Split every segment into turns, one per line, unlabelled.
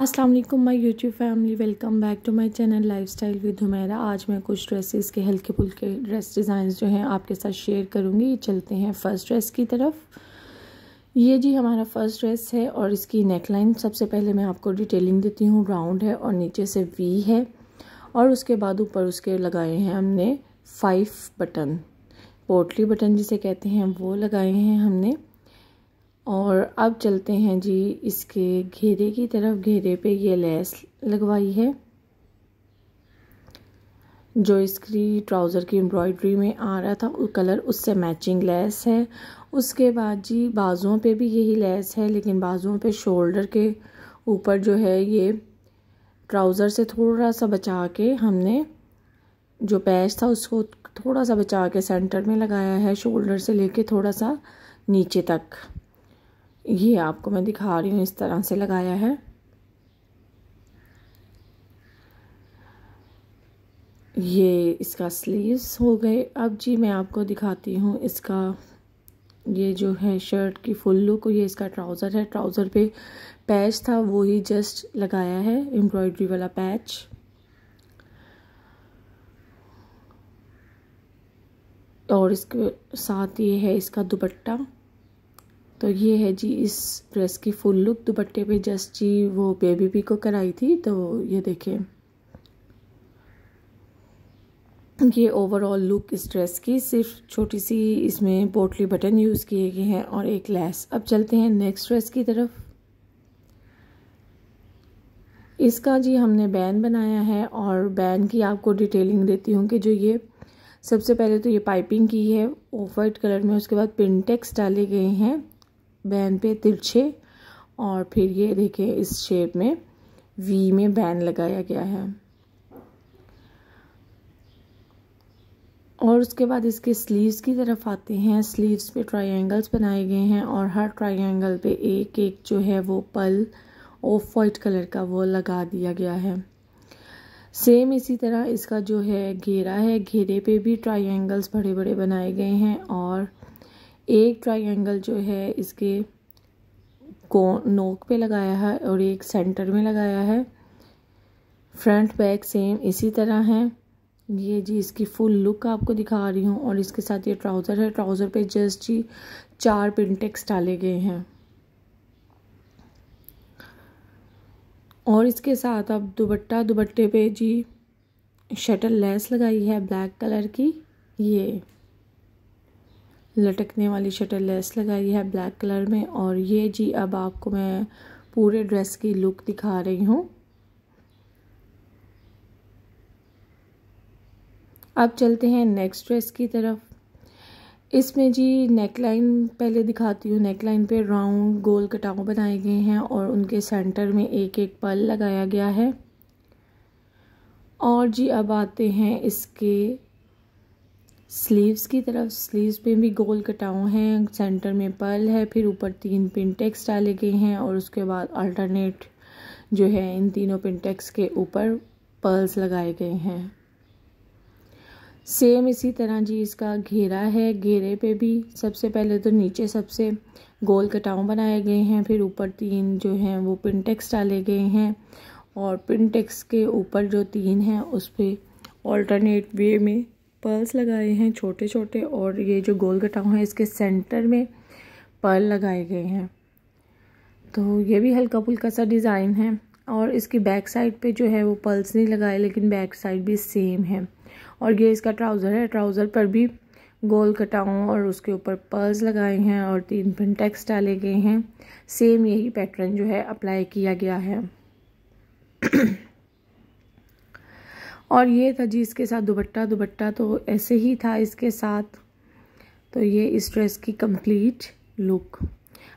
अस्सलाम वालेकुम, my YouTube family, welcome back to my channel lifestyle with Humaira. आज मैं कुछ ड्रेसेस के, हल्के फुल्के ड्रेस डिज़ाइन जो हैं आपके साथ शेयर करूँगी। चलते हैं फ़र्स्ट ड्रेस की तरफ़। ये जी हमारा फ़र्स्ट ड्रेस है और इसकी नेकलाइन, सबसे पहले मैं आपको डिटेलिंग देती हूँ। राउंड है और नीचे से वी है और उसके बाद ऊपर उसके लगाए हैं हमने फाइव बटन पोटली बटन जिसे कहते हैं, वो लगाए हैं हमने। और अब चलते हैं जी इसके घेरे की तरफ़। घेरे पे ये लेस लगवाई है, जो इसकी ट्राउज़र की एम्ब्रॉयडरी में आ रहा था। कलर उससे मैचिंग लेस है। उसके बाद जी बाजुओं पे भी यही लेस है, लेकिन बाजुओं पे शोल्डर के ऊपर जो है ये ट्राउज़र से थोड़ा सा बचा के हमने जो पैच था उसको थोड़ा सा बचा के सेंटर में लगाया है, शोल्डर से लेके थोड़ा सा नीचे तक। ये आपको मैं दिखा रही हूँ इस तरह से लगाया है। ये इसका स्लीव्स हो गए। अब जी मैं आपको दिखाती हूँ इसका, ये जो है शर्ट की फुल लुक ये इसका ट्राउज़र है। ट्राउज़र पे पैच था, वो ही जस्ट लगाया है एम्ब्रॉयडरी वाला पैच और इसके साथ ये है इसका दुपट्टा। तो ये है जी इस ड्रेस की फुल लुक दुपट्टे पे जस्ट जी वो बेबी पी को कराई थी तो ये देखें। ये ओवरऑल लुक इस ड्रेस की, सिर्फ़ छोटी सी इसमें पोटली बटन यूज़ किए गए हैं और एक लैस अब चलते हैं नेक्स्ट ड्रेस की तरफ़। इसका जी हमने बैन बनाया है और बैन की आपको डिटेलिंग देती हूँ कि जो ये, सबसे पहले तो ये पाइपिंग की है ऑफ़ वाइट कलर में, उसके बाद पिनटेक्स डाले गए हैं। बैन पे तिरछे और फिर ये देखिए इस शेप में वी में बैन लगाया गया है। और उसके बाद इसके स्लीव्स की तरफ़ आते हैं। स्लीव्स पे ट्रायंगल्स बनाए गए हैं और हर ट्रायंगल पे एक एक जो है वो पल ऑफ़ वाइट कलर का वो लगा दिया गया है। सेम इसी तरह इसका जो है घेरा है। घेरे पे भी ट्रायंगल्स बड़े बड़े बनाए गए हैं और एक ट्रायंगल जो है, इसके को नोक पे लगाया है और एक सेंटर में लगाया है। फ्रंट बैक सेम इसी तरह है। ये जी, इसकी फुल लुक आपको दिखा रही हूँ और इसके साथ ये ट्राउज़र है। ट्राउज़र पे जस्ट जी चार पिनटेक्स डाले गए हैं। और इसके साथ अब दुबट्टा दुबट्टे पे जी शटल लेस लगाई है ब्लैक कलर की। ये लटकने वाली शटर लेस लगाई है ब्लैक कलर में। और ये जी, अब आपको मैं पूरे ड्रेस की लुक दिखा रही हूँ। अब चलते हैं नेक्स्ट ड्रेस की तरफ़। इसमें जी नेकलाइन, पहले दिखाती हूँ, नेकलाइन पे राउंड गोल कटाव बनाए गए हैं और उनके सेंटर में एक एक पल लगाया गया है। और जी, अब आते हैं इसके स्लीव्स की तरफ़, स्लीव्स पे भी गोल कटाओ हैं, सेंटर में पर्ल है, फिर ऊपर तीन पिनटेक्स डाले गए हैं और उसके बाद अल्टरनेट जो है, इन तीनों पिनटेक्स के ऊपर पर्ल्स लगाए गए हैं। सेम इसी तरह जी इसका घेरा है। घेरे पे भी सबसे पहले तो नीचे सबसे गोल कटाव बनाए गए हैं, फिर ऊपर तीन जो हैं, वो पिनटेक्स डाले गए हैं और पिनटेक्स के ऊपर जो तीन हैं, उस पर ऑल्टरनेट वे में पर्ल्स लगाए हैं छोटे छोटे और ये जो गोल गटाव है, इसके सेंटर में पर्ल लगाए गए हैं। तो ये भी हल्का फुल्का सा डिज़ाइन है और इसकी बैक साइड पे जो है वो पर्ल्स नहीं लगाए, लेकिन बैक साइड भी सेम है। और ये इसका ट्राउज़र है ट्राउज़र पर भी गोल कटाऊँ और उसके ऊपर पर्ल्स लगाए हैं और तीन पिनटेक्स डाले गए हैं। सेम यही पैटर्न जो है अप्लाई किया गया है। और ये था जी इसके साथ दुबट्टा दुबट्टा तो ऐसे ही था इसके साथ। तो ये इस ड्रेस की कंप्लीट लुक।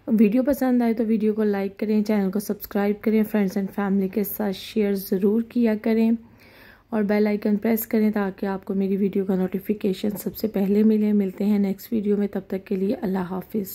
वीडियो पसंद आए तो वीडियो को लाइक करें, चैनल को सब्सक्राइब करें, फ्रेंड्स एंड फैमिली के साथ शेयर ज़रूर किया करें। और बेल आइकन प्रेस करें ताकि आपको मेरी वीडियो का नोटिफिकेशन सबसे पहले मिले। मिलते हैं नेक्स्ट वीडियो में, तब तक के लिए अल्लाह हाफिज़।